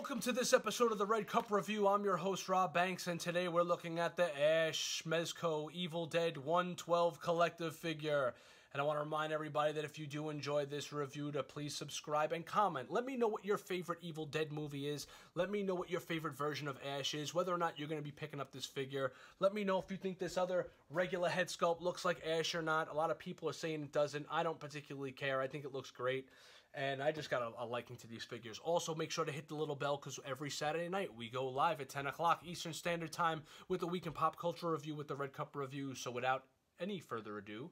Welcome to this episode of the Red Cup Review. I'm your host, Rob Banks, and today we're looking at the Ash Mezco Evil Dead One:12 collective figure. And I want to remind everybody that if you do enjoy this review, to please subscribe and comment. Let me know what your favorite Evil Dead movie is. Let me know what your favorite version of Ash is, whether or not you're going to be picking up this figure. Let me know if you think this other regular head sculpt looks like Ash or not. A lot of people are saying it doesn't. I don't particularly care. I think it looks great and I just got a, a, liking to these figures. Also, make sure to hit the little bell because every Saturday night we go live at 10 o'clock Eastern Standard Time with the Week in Pop Culture Review with the Red Cup Review. So, without any further ado,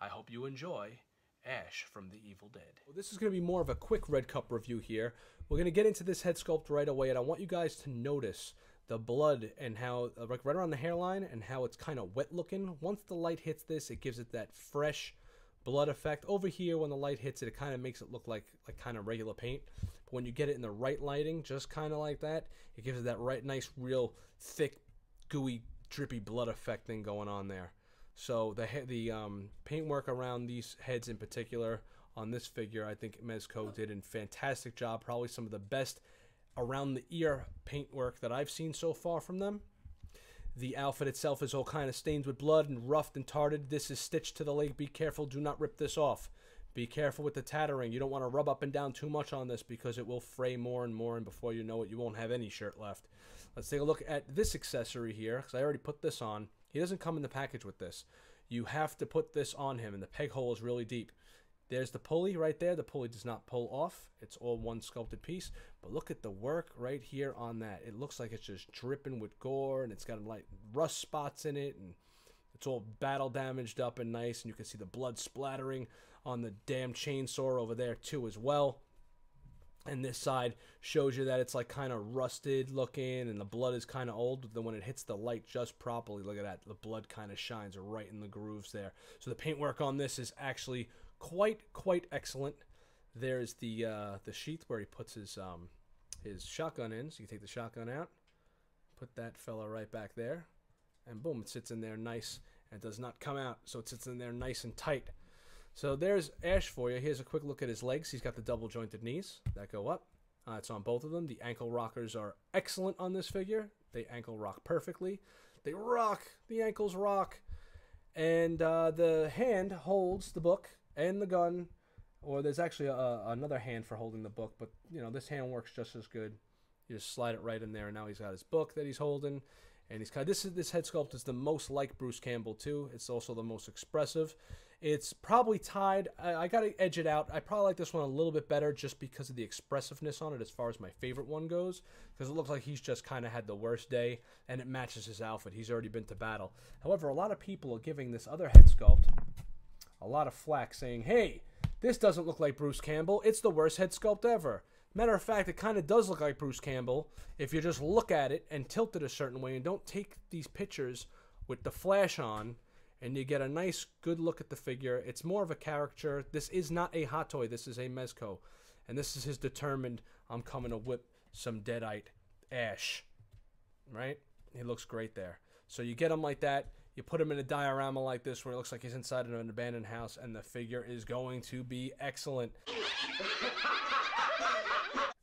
I hope you enjoy Ash from the Evil Dead. Well, this is going to be more of a quick Red Cup review here. We're going to get into this head sculpt right away, and I want you guys to notice the blood and how, uh, like right around the hairline, and how it's kind of wet looking. Once the light hits this, it gives it that fresh blood effect. Over here, when the light hits it, it kind of makes it look like like kind of regular paint. But when you get it in the right lighting, just kind of like that, it gives it that right, nice, real thick, gooey, drippy blood effect thing going on there. So the the um, paintwork around these heads in particular on this figure, I think Mezco did a fantastic job. Probably some of the best around the ear paintwork that I've seen so far from them. The outfit itself is all kind of stained with blood and roughed and tarted. This is stitched to the leg. Be careful. Do not rip this off. Be careful with the tattering. You don't want to rub up and down too much on this because it will fray more and more, and before you know it, you won't have any shirt left. Let's take a look at this accessory here because I already put this on. He doesn't come in the package with this. You have to put this on him, and the peg hole is really deep. There's the pulley right there. The pulley does not pull off. It's all one sculpted piece. But look at the work right here on that. It looks like it's just dripping with gore and it's got like rust spots in it and it's all battle damaged up and nice and you can see the blood splattering on the damn chainsaw over there too as well. And this side shows you that it's like kind of rusted looking and the blood is kind of old. Then when it hits the light just properly, look at that. The blood kind of shines right in the grooves there. So the paintwork on this is actually quite quite excellent. There's the uh, the sheath where he puts his um, his shotgun in. So you take the shotgun out, put that fella right back there, and boom, it sits in there nice and does not come out. So it sits in there nice and tight. So there's Ash for you. Here's a quick look at his legs. He's got the double jointed knees that go up. Uh, it's on both of them. The ankle rockers are excellent on this figure. They ankle rock perfectly. They rock. The ankles rock. And uh, the hand holds the book and the gun, or there's actually a, another hand for holding the book, but you know this hand works just as good. You just slide it right in there, and now he's got his book that he's holding, and he's kind. This is this head sculpt is the most like Bruce Campbell too. It's also the most expressive. It's probably tied. I, I got to edge it out. I probably like this one a little bit better just because of the expressiveness on it as far as my favorite one goes. Because it looks like he's just kind of had the worst day and it matches his outfit. He's already been to battle. However, a lot of people are giving this other head sculpt a lot of flack saying, hey, this doesn't look like Bruce Campbell. It's the worst head sculpt ever. Matter of fact, it kind of does look like Bruce Campbell if you just look at it and tilt it a certain way and don't take these pictures with the flash on and you get a nice good look at the figure. It's more of a character. This is not a hot toy. This is a Mezco. And this is his determined, I'm coming to whip some Deadite Ash. Right? He looks great there. So you get him like that. You put him in a diorama like this where it looks like he's inside an abandoned house, and the figure is going to be excellent.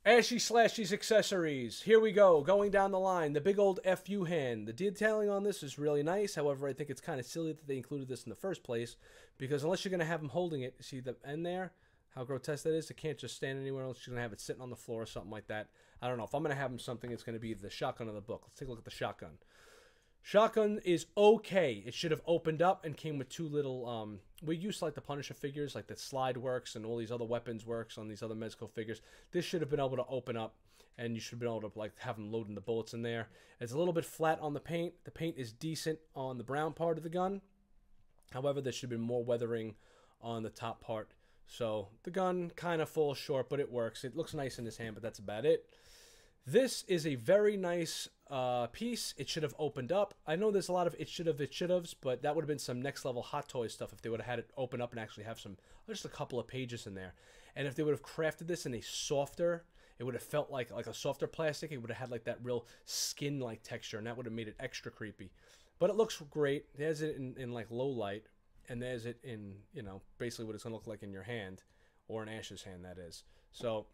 Ashy Slashy's accessories. Here we go, going down the line. The big old FU hand. The detailing on this is really nice. However, I think it's kind of silly that they included this in the first place because unless you're going to have him holding it, see the end there? How grotesque that is. It can't just stand anywhere else. You're going to have it sitting on the floor or something like that. I don't know. If I'm going to have him something, it's going to be the shotgun of the book. Let's take a look at the shotgun. Shotgun is okay. It should have opened up and came with two little. Um, we used like the Punisher figures, like the slide works and all these other weapons works on these other Mezco figures. This should have been able to open up, and you should have been able to like have them loading the bullets in there. It's a little bit flat on the paint. The paint is decent on the brown part of the gun. However, there should have been more weathering on the top part. So the gun kind of falls short, but it works. It looks nice in his hand, but that's about it. This is a very nice uh, piece. It should have opened up. I know there's a lot of it should have, it should have's, but that would have been some next level Hot Toys stuff if they would have had it open up and actually have some, just a couple of pages in there. And if they would have crafted this in a softer, it would have felt like like a softer plastic. It would have had like that real skin like texture, and that would have made it extra creepy. But it looks great. There's it in, in like low light, and there's it in you know basically what it's gonna look like in your hand, or in Ash's hand that is. So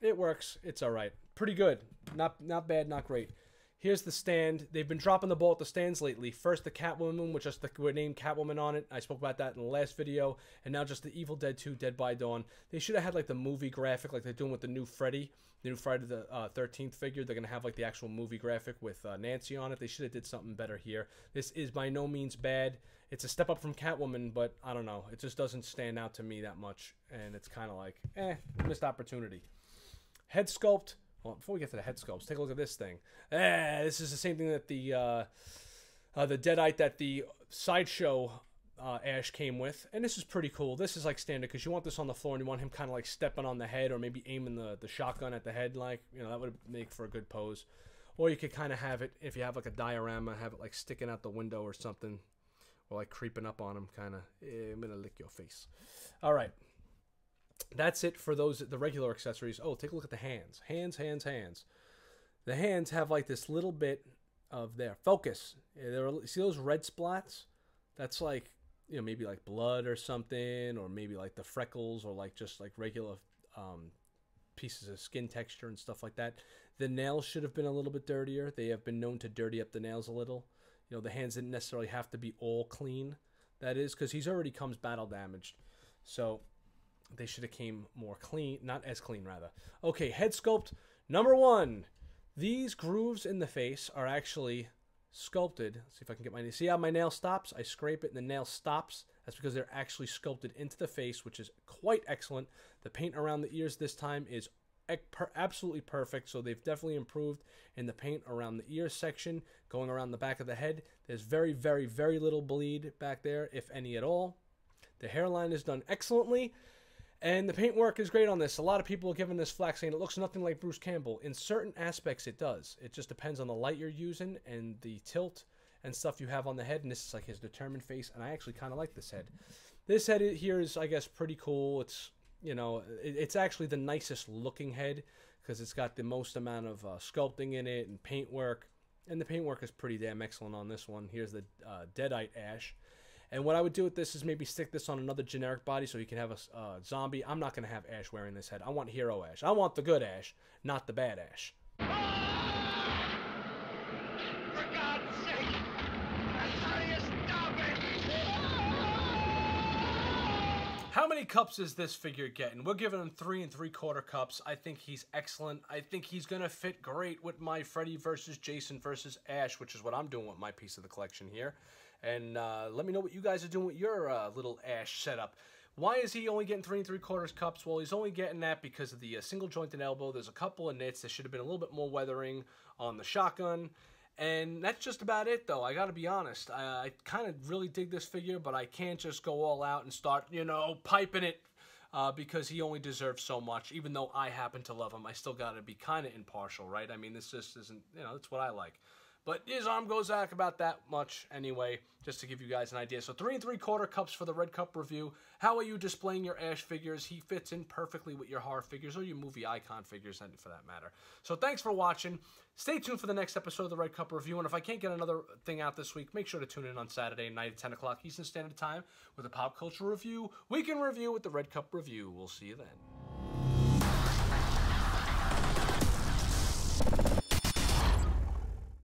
It works. It's all right. Pretty good. Not not bad. Not great. Here's the stand. They've been dropping the ball at the stands lately. First, the Catwoman, which is the named Catwoman on it. I spoke about that in the last video. And now just the Evil Dead 2 Dead by Dawn. They should have had like the movie graphic like they're doing with the new Freddy, the new Friday the uh, 13th figure. They're going to have like the actual movie graphic with uh, Nancy on it. They should have did something better here. This is by no means bad. It's a step up from Catwoman, but I don't know. It just doesn't stand out to me that much. And it's kind of like, eh, missed opportunity. Head sculpt well, before we get to the head sculpts, take a look at this thing. Eh, this is the same thing that the uh, uh, the Deadite that the sideshow uh, Ash came with, and this is pretty cool. This is like standard because you want this on the floor and you want him kind of like stepping on the head or maybe aiming the, the shotgun at the head, like you know that would make for a good pose. Or you could kind of have it if you have like a diorama, have it like sticking out the window or something, or like creeping up on him, kind of. Eh, I'm gonna lick your face. All right that's it for those the regular accessories. Oh, take a look at the hands. Hands, hands, hands. The hands have like this little bit of their focus. There are, see those red splats? That's like you know maybe like blood or something, or maybe like the freckles, or like just like regular um, pieces of skin texture and stuff like that. The nails should have been a little bit dirtier. They have been known to dirty up the nails a little. You know the hands didn't necessarily have to be all clean. That is because he's already comes battle damaged. So they should have came more clean, not as clean rather. Okay, head sculpt number one. These grooves in the face are actually sculpted. Let's see if I can get my see how my nail stops. I scrape it and the nail stops. That's because they're actually sculpted into the face, which is quite excellent. The paint around the ears this time is absolutely perfect. So they've definitely improved in the paint around the ear section, going around the back of the head. There's very, very, very little bleed back there, if any at all. The hairline is done excellently. And the paintwork is great on this. A lot of people are giving this flack saying it looks nothing like Bruce Campbell. In certain aspects, it does. It just depends on the light you're using and the tilt and stuff you have on the head. And this is like his determined face. And I actually kind of like this head. This head here is, I guess, pretty cool. It's, you know, it's actually the nicest looking head because it's got the most amount of uh, sculpting in it and paintwork. And the paintwork is pretty damn excellent on this one. Here's the uh, Deadite Ash. And what I would do with this is maybe stick this on another generic body so you can have a uh, zombie. I'm not going to have Ash wearing this head. I want Hero Ash. I want the good Ash, not the bad Ash. How many cups is this figure getting? We're giving him three and three quarter cups. I think he's excellent. I think he's going to fit great with my Freddy versus Jason versus Ash, which is what I'm doing with my piece of the collection here. And uh, let me know what you guys are doing with your uh, little Ash setup. Why is he only getting three and three quarters cups? Well, he's only getting that because of the uh, single jointed elbow. There's a couple of nits. There should have been a little bit more weathering on the shotgun. And that's just about it, though. I got to be honest. I, I kind of really dig this figure, but I can't just go all out and start, you know, piping it uh, because he only deserves so much. Even though I happen to love him, I still got to be kind of impartial, right? I mean, this just isn't, you know, that's what I like. But his arm goes back about that much anyway, just to give you guys an idea. So three and three quarter cups for the Red Cup review. How are you displaying your Ash figures? He fits in perfectly with your horror figures or your movie icon figures, for that matter. So thanks for watching. Stay tuned for the next episode of the Red Cup review. And if I can't get another thing out this week, make sure to tune in on Saturday night at 10 o'clock Eastern Standard Time with a pop culture review, weekend review with the Red Cup review. We'll see you then.